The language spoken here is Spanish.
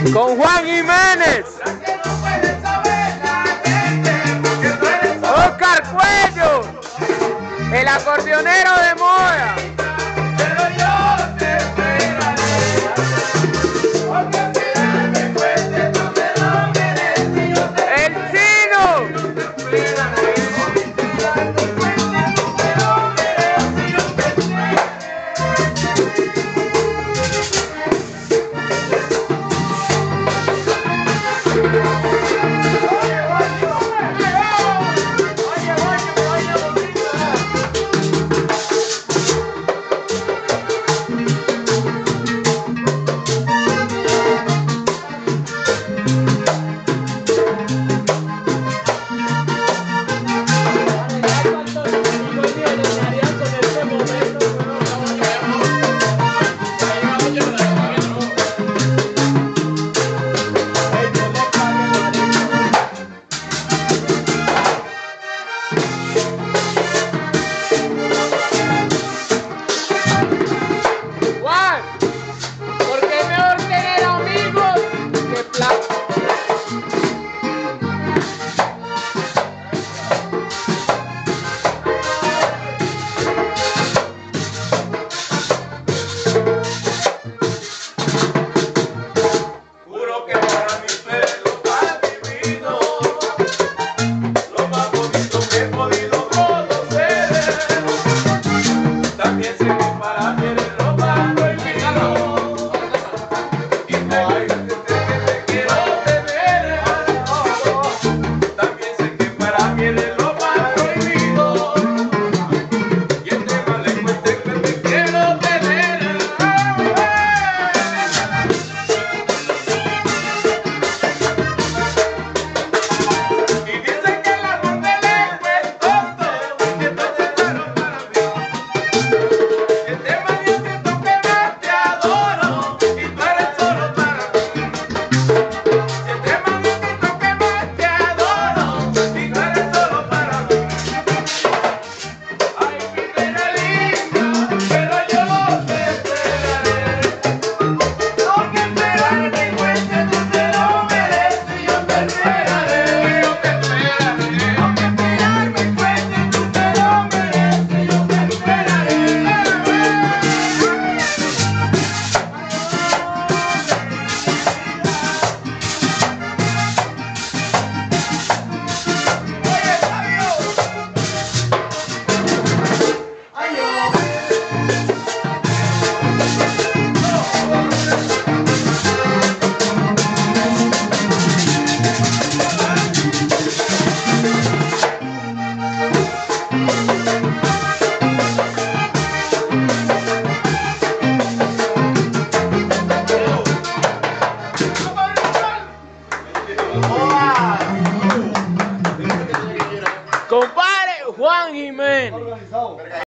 con Juan Jiménez. Oscar Cuello, el acordeonero de moda.